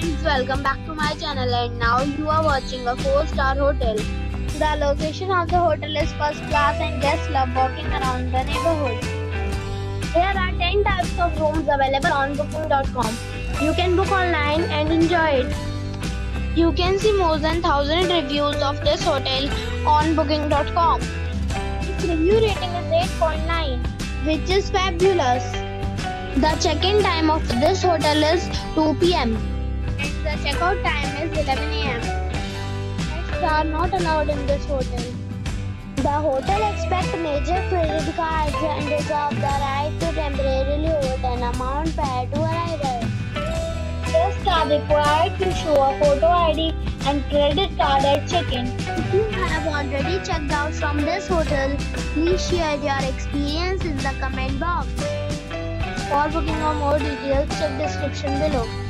friends, welcome back to my channel and now you are watching a 4-star hotel. The location of the hotel is first class and guests love walking around the neighborhood. There are 10 types of rooms available on booking.com. You can book online and enjoy it. You can see more than 1000 reviews of this hotel on booking.com. Its review rating is 8.9 which is fabulous. The check-in time of this hotel is 2 p.m. the checkout time is 11 a.m. Pets are not allowed in this hotel. The hotel expects major credit cards and reserves the right to temporarily hold an amount prior to arrival. Guests are required to show a photo ID and credit card at check-in. If you have already checked out from this hotel, please share your experience in the comment box. For booking or more details, check description below.